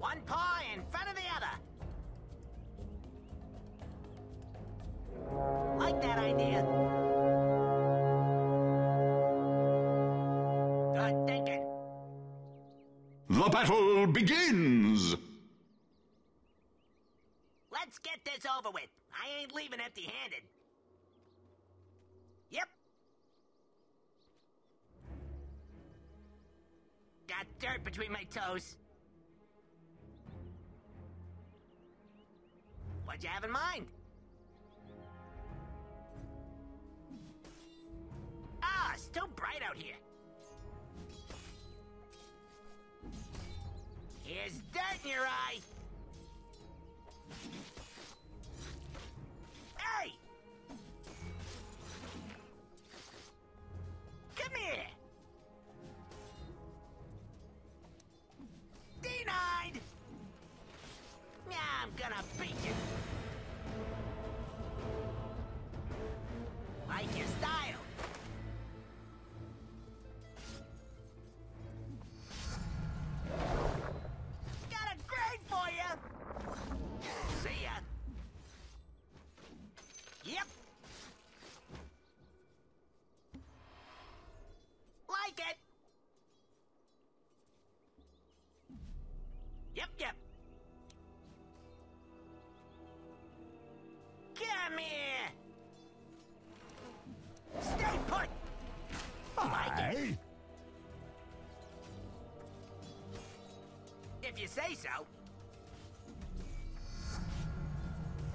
One paw in front of the other. Like that idea. Good thinking. The battle begins. Let's get this over with. I ain't leaving empty-handed. Yep. Got dirt between my toes. What'd you have in mind? Ah, it's too bright out here. Here's dirt in your eye. Yep, yep. Come here. Stay put. Like. If you say so.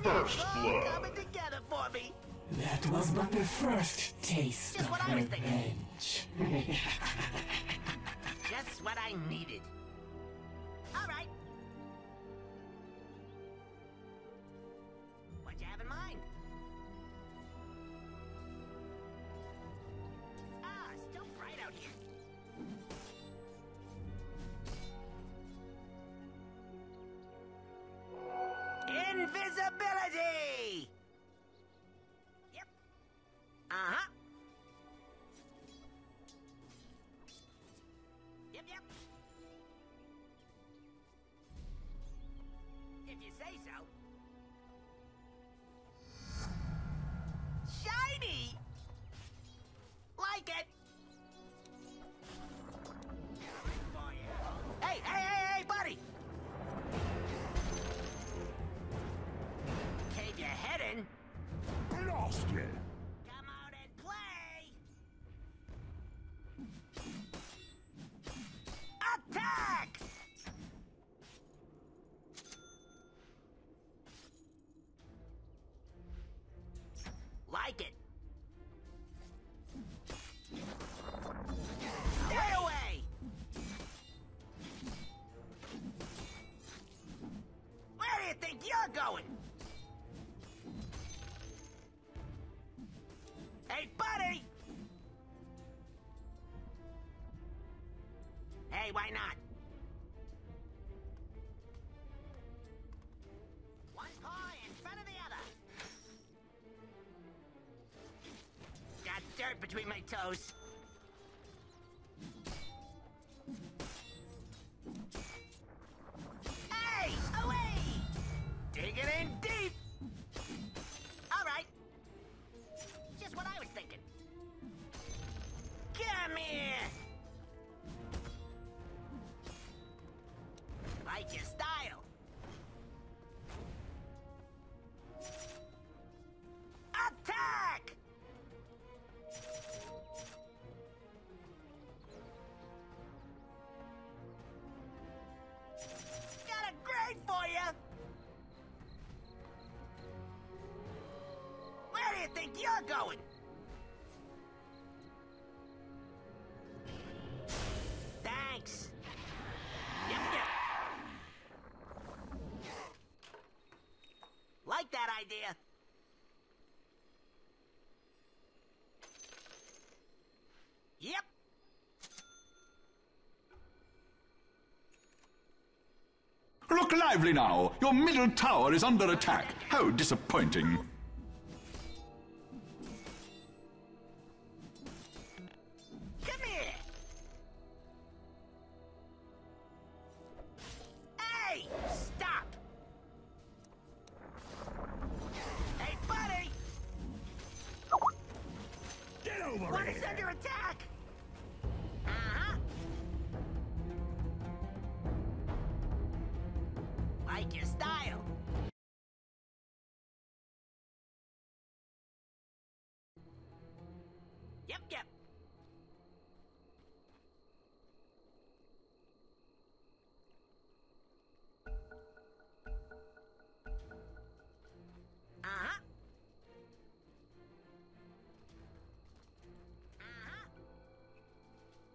First It's blood. coming together for me. That was but the first taste Just of what I was thinking. revenge. Just what I needed. All right. Blasted. Between my toes. You're going? Thanks. Yep, yep. Like that idea. Yep. Look lively now! Your middle tower is under attack. How disappointing.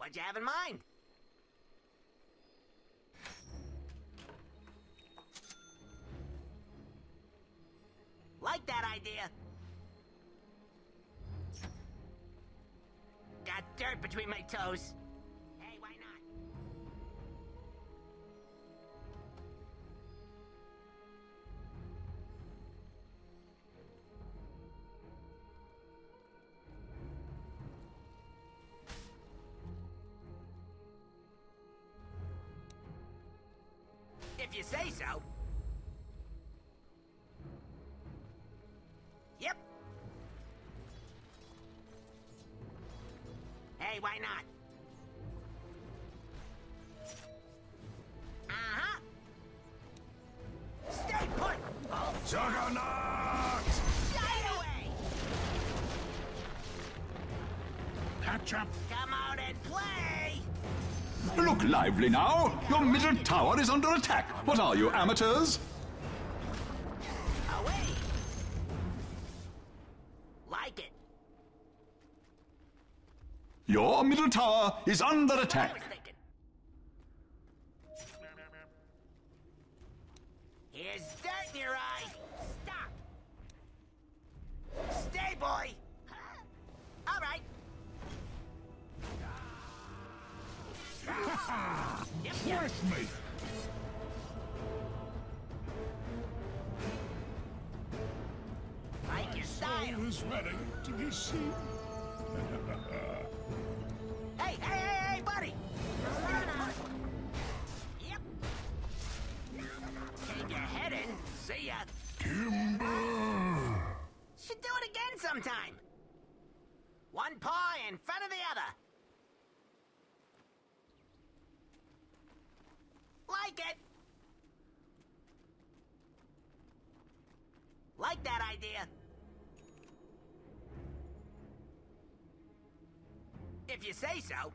What'd you have in mind? Like that idea. Got dirt between my toes. Juggernaut! shy away! Catch up. Come out and play! Look lively now! Your middle tower is under attack. What are you, amateurs? Away! Like it. Your middle tower is under attack. Timber! Should do it again sometime. One paw in front of the other. Like it. Like that idea. If you say so.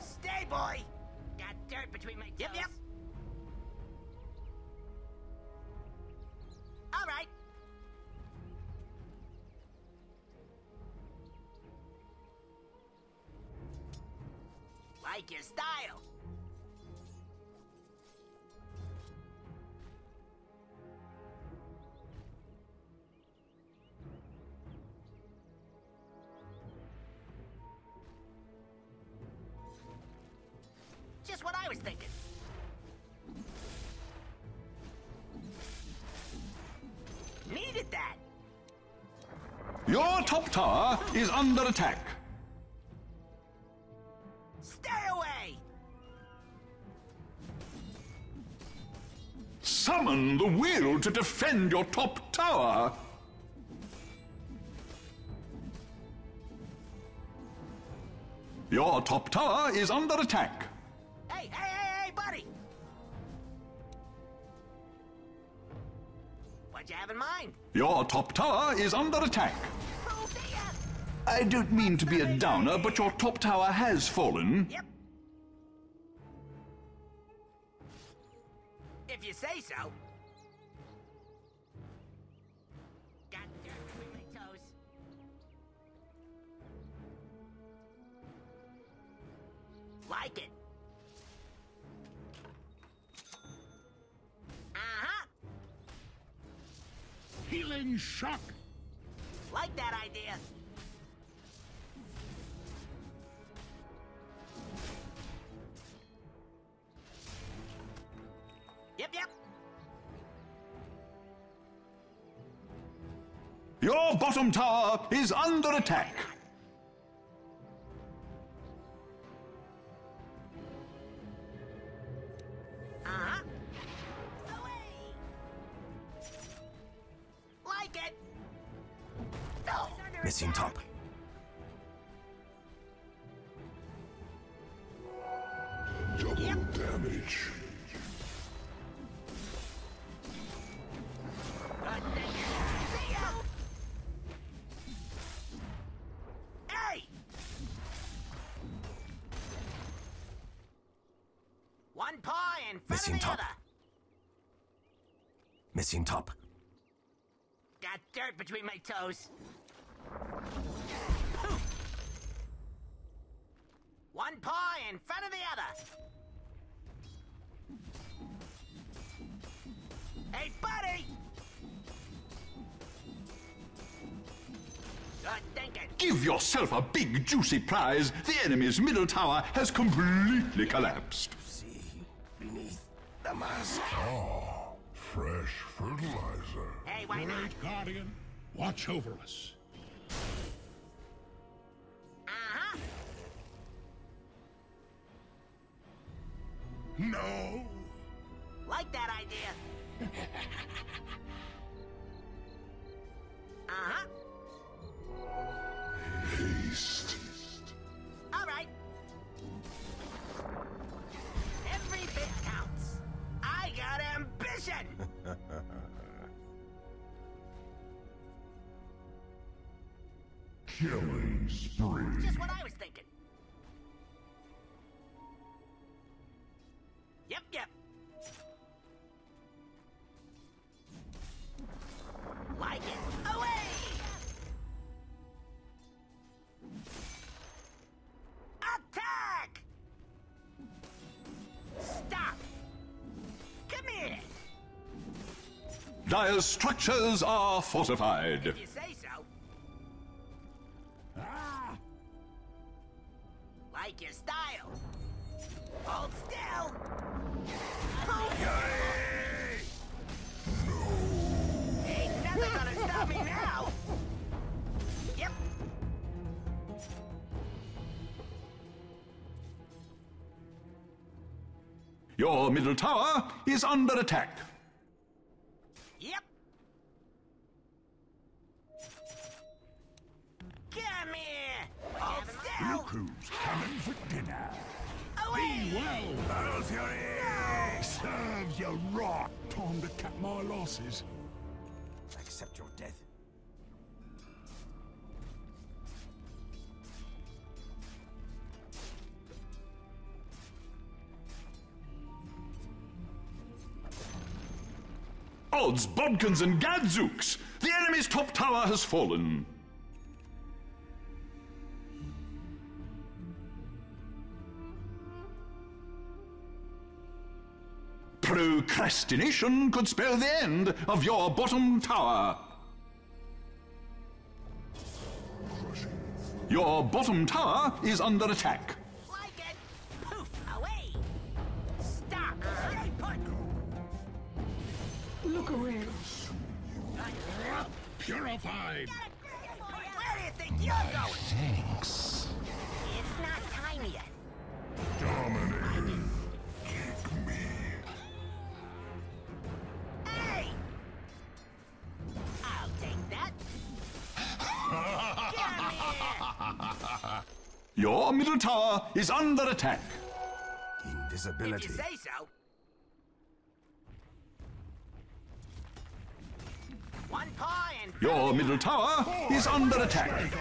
Stay, boy. Got dirt between my toes. Yep, yep. Style. Just what I was thinking. Needed that. Your top tower is under attack. The will to defend your top tower. Your top tower is under attack. Hey, hey, hey, hey, buddy! What'd you have in mind? Your top tower is under attack. Oh! I don't mean to be a downer, but your top tower has fallen. Yep. If you say so. Like it. Uh-huh. Healing shock. Like that idea. Yep, yep. Your bottom tower is under attack. In front Missing of the top. other. Missing top. Got dirt between my toes. One paw in front of the other. Hey, buddy! Good thinking. Give yourself a big, juicy prize. The enemy's middle tower has completely collapsed. See mask. Ah, fresh fertilizer. Hey, why not? Great Guardian, watch over us. Uh-huh. No. Like that idea. uh-huh. Dire's structures are fortified. If you say so. Ah, Like your style. Hold still. Ain't nothing gonna stop me now. Yep. Your middle tower is under attack. Well, Battle Fury! Serves you right. Time to cut my losses. Accept your death. Odds, bodkins, and gadzooks! The enemy's top tower has fallen. Procrastination could spell the end of your bottom tower. Your bottom tower is under attack. Like it. Poof. Away. Stop. Stay put. Look away. Purified. Is under attack. If Invisibility. you say so. One paw and Your middle tower is under attack.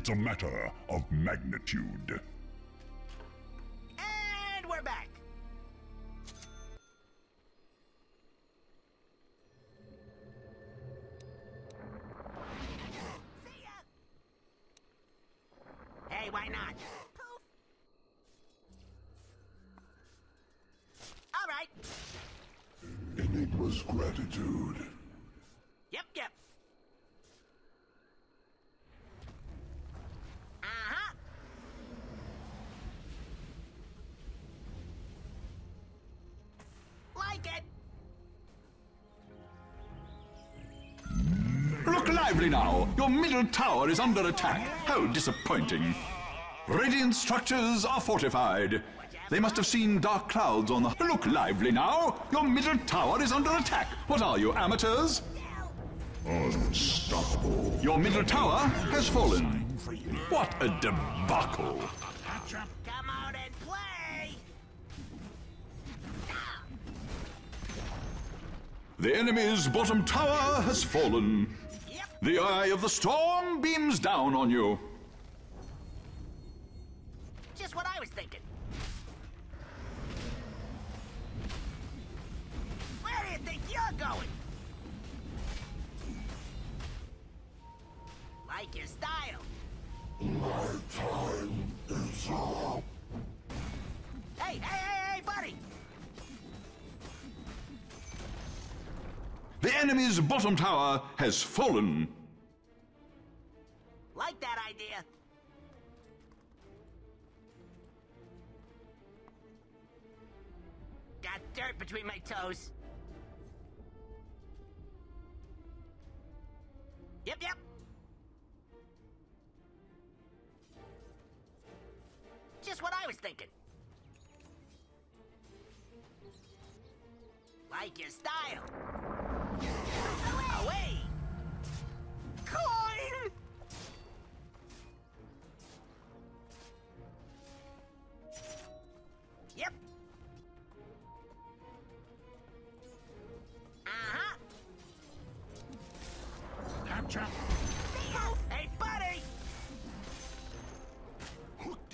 It's a matter of magnitude. And we're back. See ya. Hey, why not? Poof. All right. Enigma's gratitude. Yep, yep. Your middle tower is under attack. How disappointing. Radiant structures are fortified. They must have seen dark clouds on the. Look lively now. Your middle tower is under attack. What are you, amateurs? Unstoppable. Your middle tower has fallen. What a debacle. Come out and play. The enemy's bottom tower has fallen. Yep. The eye of the storm beams down on you. Just what I was thinking. Where do you think you're going? Like your style. Hey, hey, enemy's bottom tower has fallen.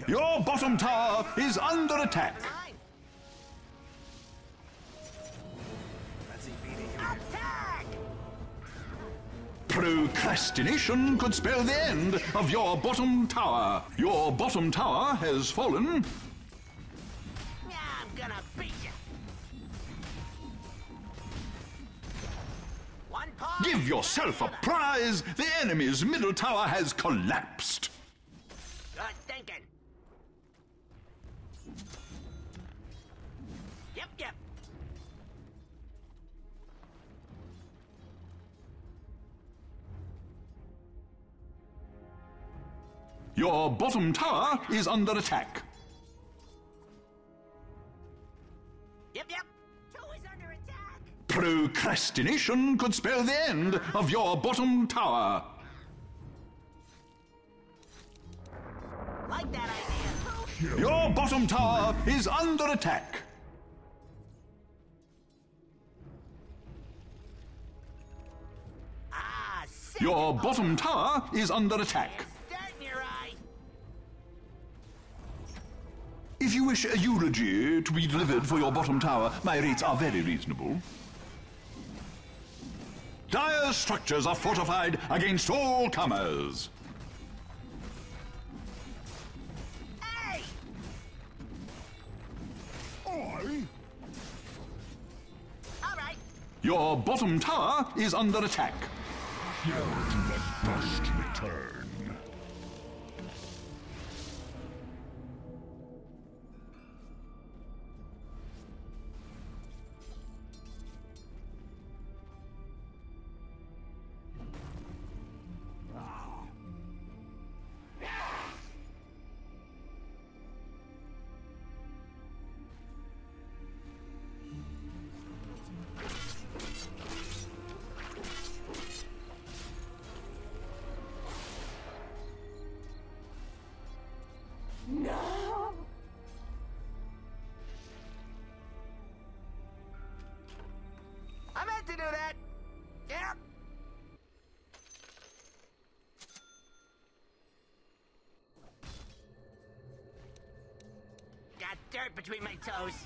Your bottom tower is under attack. Attack! Procrastination could spell the end of your bottom tower. Your bottom tower has fallen. I'm gonna beat you. Give yourself a prize. The enemy's middle tower has collapsed. Your bottom tower is under attack. Yep, yep. Two is under attack. Procrastination could spell the end of your bottom tower. Like that idea. Your bottom tower is under attack. Ah. Your bottom tower is under attack. You wish a eulogy to be delivered for your bottom tower, my rates are very reasonable. Dire structures are fortified against all comers. Hey! I All right. Your bottom tower is under attack. let dust return. Between my toes.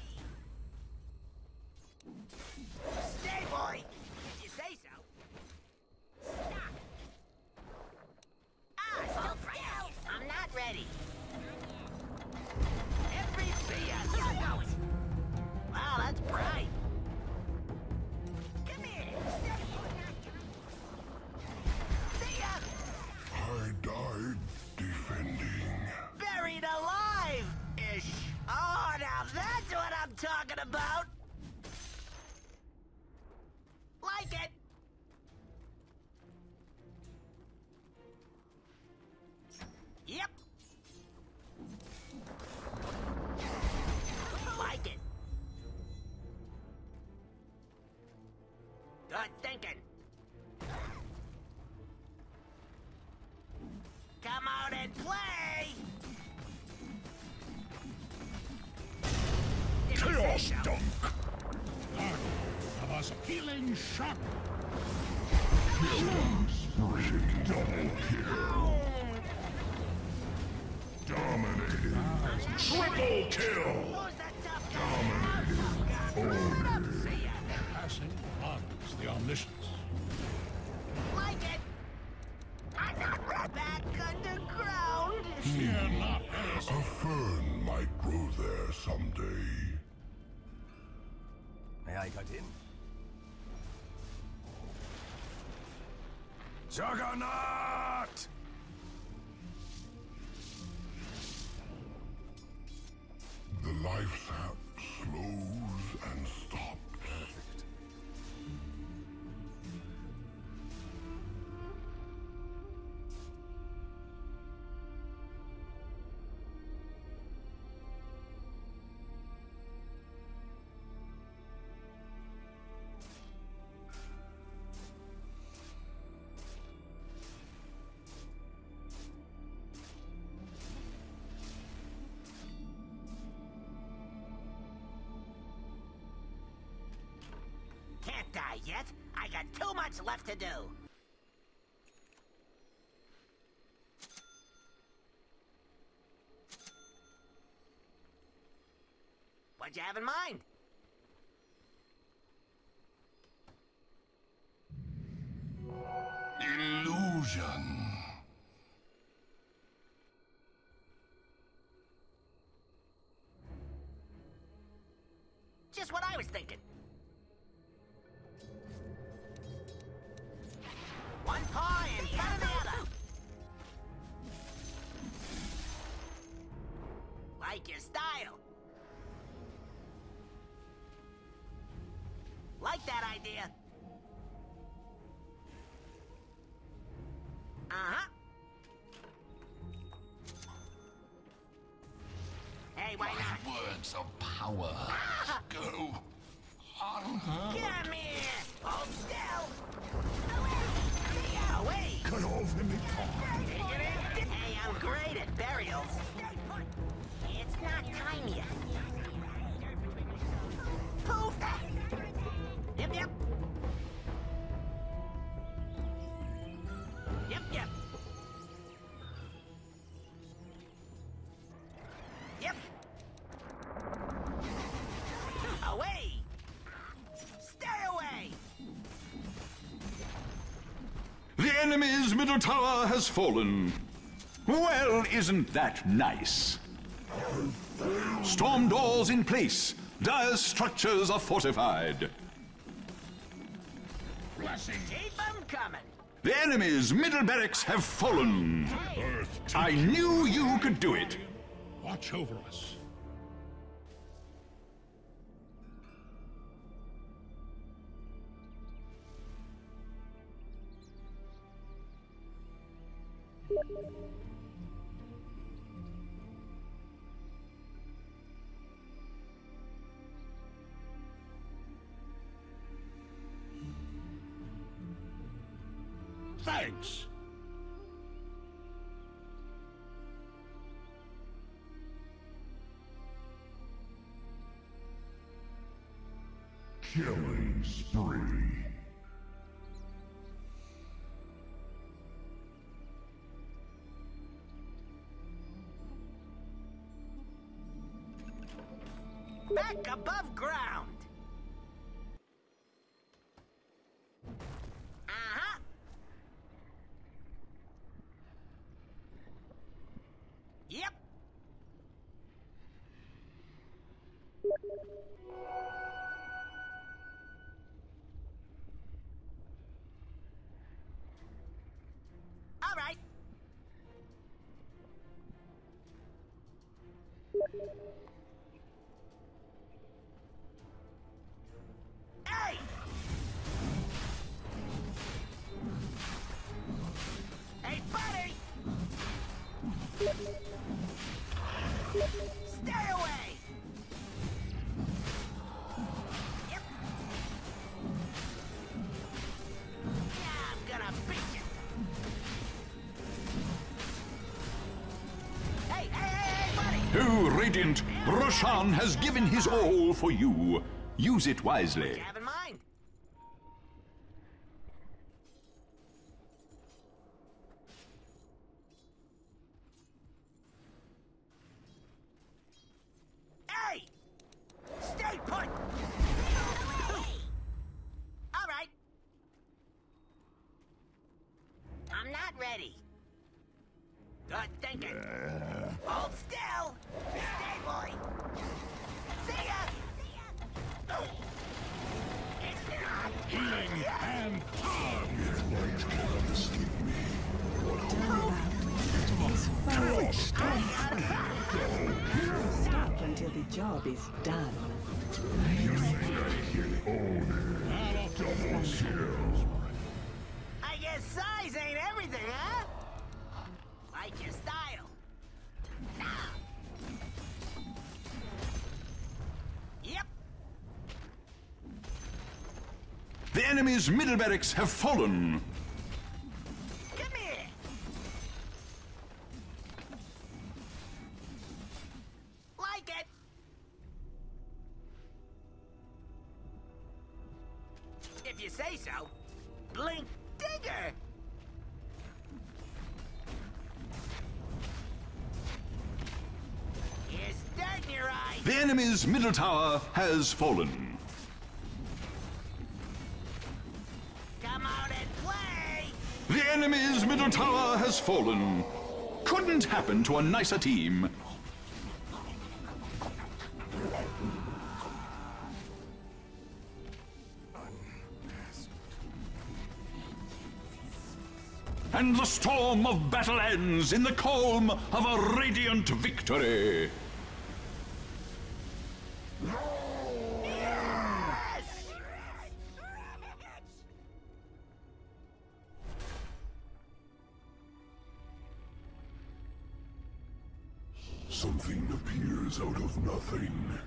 Good thinking. Come out and play! If you say Chaos dunk. Of us healing shock. Spree. Double kill. Dominating. Triple kill. Who's that tough guy? Dominating. See ya. Passing honors the omniscience. Like it. I'm not right back underground. Fear not, Harrison. A fern might grow there someday. May I cut in? Juggernaut! The life sap slows I got too much left to do. What'd you have in mind? Like your style. Like that idea. Uh-huh. Hey, why not? Words of power. The enemy's middle tower has fallen. Well, isn't that nice? Storm doors in place. Dire structures are fortified. Blessing. Keep 'em coming! The enemy's middle barracks have fallen. Earth I knew you could do it. Watch over us. Killing spree. Radiant, Roshan has given his all for you. Use it wisely. The job is done. I guess size ain't everything, huh? Like your style. Yep. The enemy's middle barracks have fallen. Middle tower has fallen. Come out and play. The enemy's middle tower has fallen. Couldn't happen to a nicer team. And the storm of battle ends in the calm of a radiant victory. Something appears out of nothing.